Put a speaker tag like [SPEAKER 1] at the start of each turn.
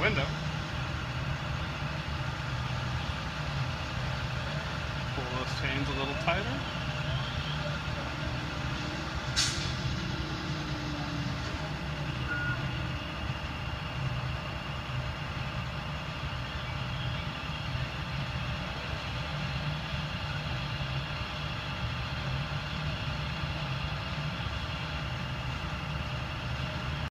[SPEAKER 1] window. Pull those chains a little tighter.